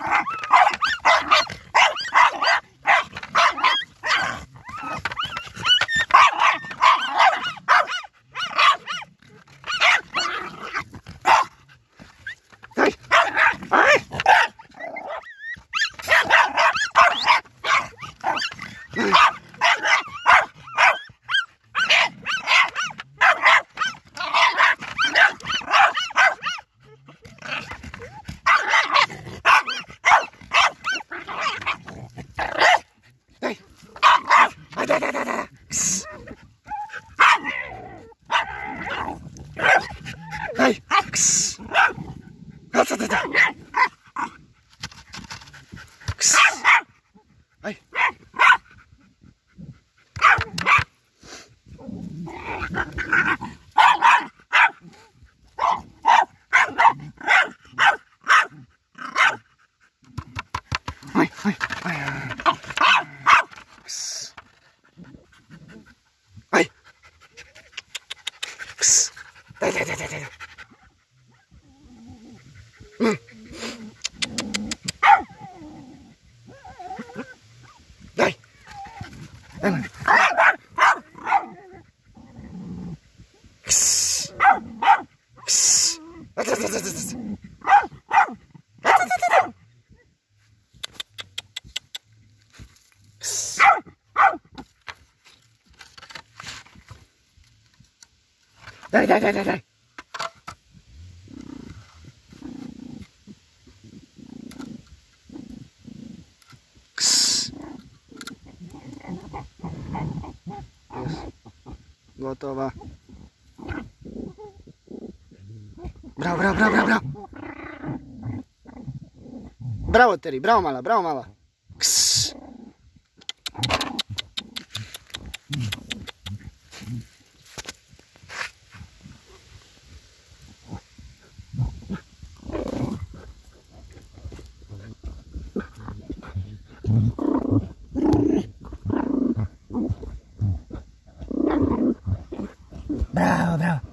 Ha ha ha! だい。だいだいだい。だ Đây. Đây này. Đây, đây. Gotowa. Brawo, brawo, brawo, brawo. Brawo Terry, brawo mala, brawo mala. Ks. Mm-hmm. Bravo, bravo.